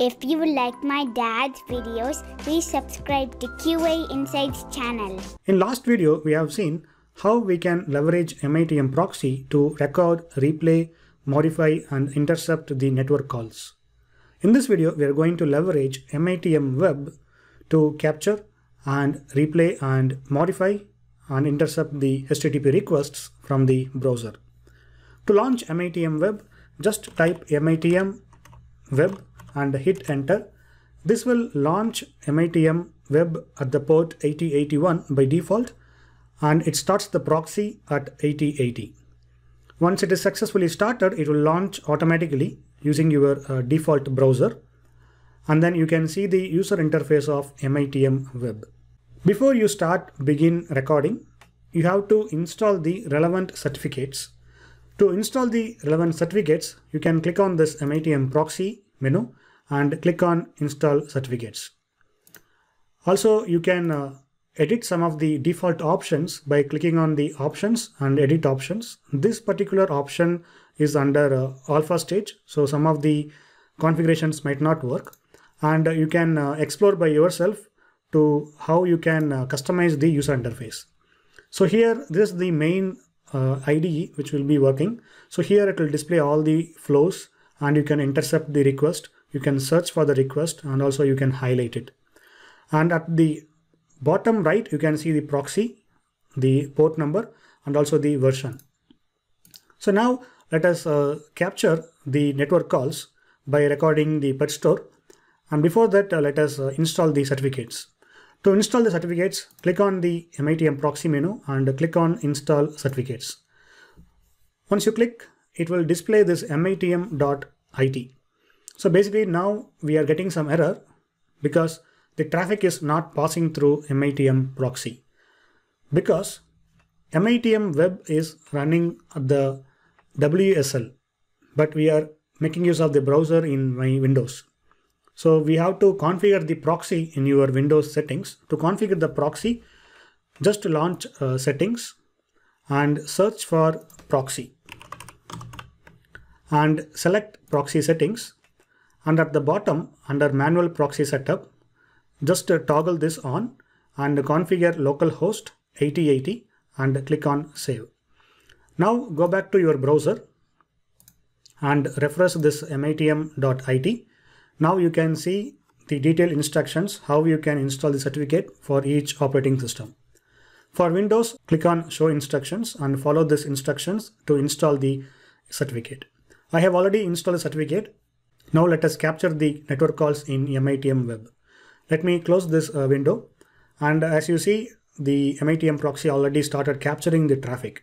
If you like my dad's videos, please subscribe to QA Insights channel. In last video, we have seen how we can leverage MITM proxy to record, replay, modify and intercept the network calls. In this video, we are going to leverage MITM web to capture and replay and modify and intercept the HTTP requests from the browser. To launch MITM web, just type MITM web and hit enter. This will launch MITM web at the port 8081 by default and it starts the proxy at 8080. Once it is successfully started, it will launch automatically using your uh, default browser and then you can see the user interface of MITM web. Before you start begin recording, you have to install the relevant certificates. To install the relevant certificates, you can click on this MITM proxy menu and click on install certificates. Also, you can uh, edit some of the default options by clicking on the options and edit options. This particular option is under uh, alpha stage, so some of the configurations might not work. And uh, you can uh, explore by yourself to how you can uh, customize the user interface. So here, this is the main uh, IDE which will be working. So here it will display all the flows and you can intercept the request. You can search for the request and also you can highlight it. And at the bottom right, you can see the proxy, the port number and also the version. So now let us uh, capture the network calls by recording the pet store. And before that, uh, let us uh, install the certificates. To install the certificates, click on the MITM proxy menu and click on install certificates. Once you click, it will display this mitm.it. So basically now we are getting some error because the traffic is not passing through MITM proxy. Because MITM web is running at the WSL, but we are making use of the browser in my Windows. So we have to configure the proxy in your Windows settings. To configure the proxy, just launch uh, settings and search for proxy and select proxy settings and at the bottom under manual proxy setup just uh, toggle this on and configure localhost 8080 and click on save. Now go back to your browser and refresh this mitm.it. Now you can see the detailed instructions how you can install the certificate for each operating system. For Windows, click on show instructions and follow these instructions to install the certificate. I have already installed the certificate. Now let us capture the network calls in MITM web. Let me close this uh, window and as you see the MITM proxy already started capturing the traffic.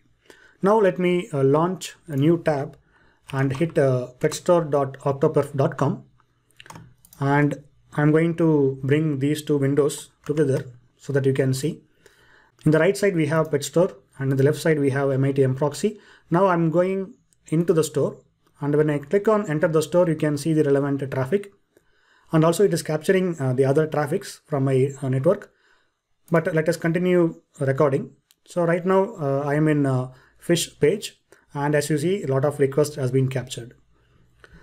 Now let me uh, launch a new tab and hit uh, petstore.octoperf.com and I'm going to bring these two windows together so that you can see. In the right side we have pet store and in the left side we have MITM proxy. Now I'm going into the store and when I click on enter the store you can see the relevant traffic. And also it is capturing uh, the other traffics from my uh, network. But let us continue recording. So right now uh, i am in fish page. And as you see a lot of requests has been captured.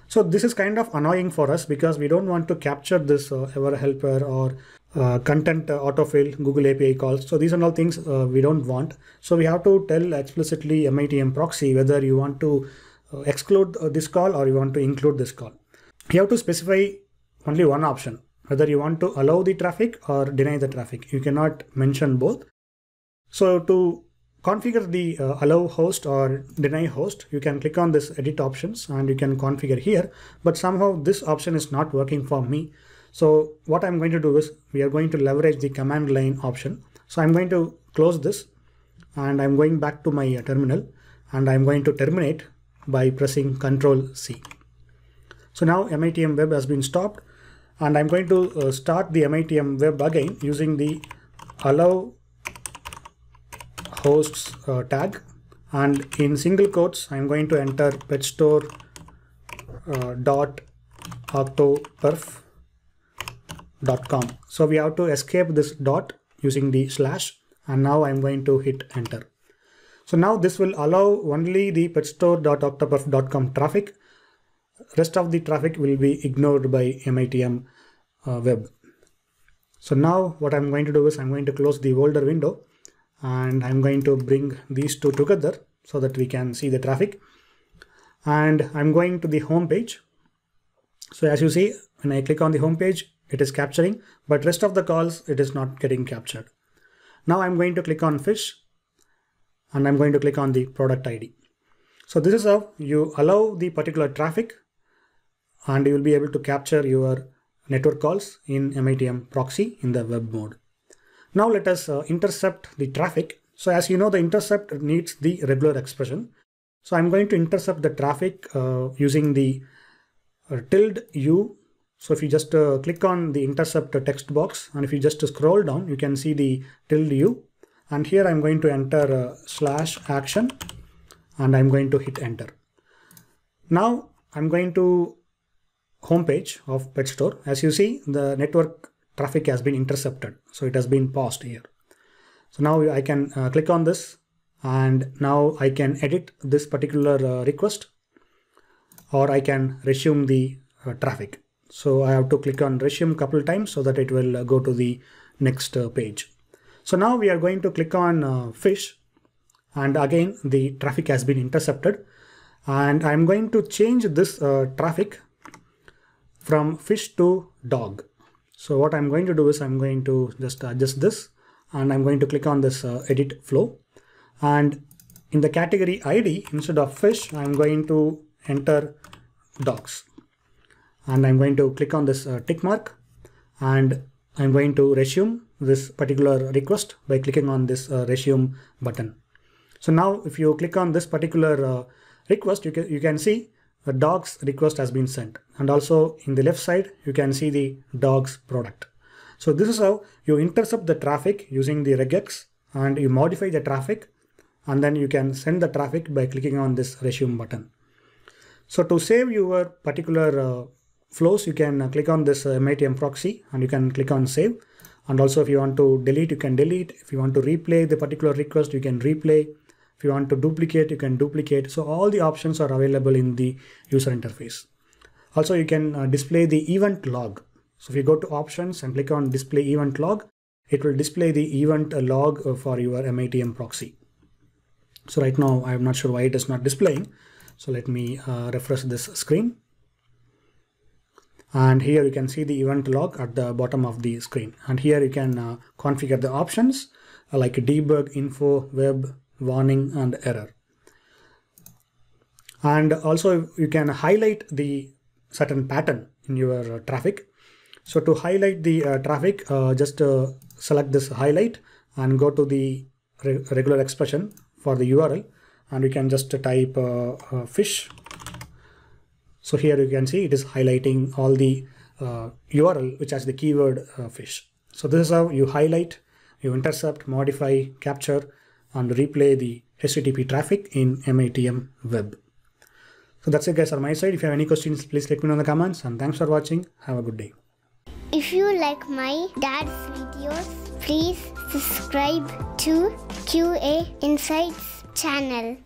So this is kind of annoying for us because we don't want to capture this uh, ever helper or uh, content uh, autofill google api calls. So these are all things we don't want. So we have to tell explicitly mitm proxy whether you want to Uh, exclude uh, this call or you want to include this call. You have to specify only one option whether you want to allow the traffic or deny the traffic. You cannot mention both. So to configure the uh, allow host or deny host you can click on this edit options and you can configure here but somehow this option is not working for me. So what i'm going to do is we are going to leverage the command line option. So i'm going to close this and i'm going back to my uh, terminal and i'm going to terminate by pressing ctrl c. So now mitm web has been stopped and I'm going to uh, start the MITM web again using the allow hosts uh, tag. And in single quotes I'm going to enter petstore uh, dot so we have to escape this dot using the slash and now I'm going to hit enter so now this will allow only the petstore.octoperf.com traffic rest of the traffic will be ignored by MITM uh, web. So now what I'm going to do is I'm going to close the older window and I'm going to bring these two together so that we can see the traffic. And I'm going to the home page. So as you see, when I click on the home page, it is capturing, but rest of the calls, it is not getting captured. Now I'm going to click on fish and I'm going to click on the product ID. So this is how you allow the particular traffic and you will be able to capture your network calls in MITM proxy in the web mode. Now let us uh, intercept the traffic. So as you know, the intercept needs the regular expression. So I'm going to intercept the traffic uh, using the uh, tilde u. So if you just uh, click on the intercept text box and if you just scroll down, you can see the tilde u. And here I'm going to enter uh, slash action and I'm going to hit enter. Now I'm going to homepage of pet store. As you see, the network traffic has been intercepted. So it has been paused here. So now I can uh, click on this and now I can edit this particular uh, request or I can resume the uh, traffic. So I have to click on resume couple times so that it will uh, go to the next uh, page. So now we are going to click on uh, fish. And again the traffic has been intercepted. And I'm going to change this traffic from fish to dog. So what I'm going to do is I'm going to just adjust this. And I'm going to click on this uh, edit flow. And in the category ID instead of fish I'm going to enter dogs. And I'm going to click on this uh, tick mark. And I'm going to resume this particular request by clicking on this uh, resume button. So now if you click on this particular uh, request you can, you can see the dogs request has been sent. And also in the left side you can see the dogs product. So this is how you intercept the traffic using the regex and you modify the traffic and then you can send the traffic by clicking on this resume button. So to save your particular uh, flows you can uh, click on this uh, MITM proxy and you can click on save and also if you want to delete you can delete if you want to replay the particular request you can replay if you want to duplicate, you can duplicate. So all the options are available in the user interface. Also, you can uh, display the event log. So if you go to options and click on display event log, it will display the event log for your MITM proxy. So right now, I'm not sure why it is not displaying. So let me uh, refresh this screen. And here you can see the event log at the bottom of the screen. And here you can uh, configure the options uh, like debug, info, web, warning and error. And also you can highlight the certain pattern in your uh, traffic. So to highlight the uh, traffic, uh, just uh, select this highlight and go to the re regular expression for the URL and you can just type fish. So here you can see it is highlighting all the uh, URL which has the keyword uh, fish. So this is how you highlight, you intercept, modify, capture and replay the HTTP traffic in MITM web. So that's it guys on my side. If you have any questions, please let me know in the comments and thanks for watching. Have a good day. If you like my dad's videos, please subscribe to QA Insights channel.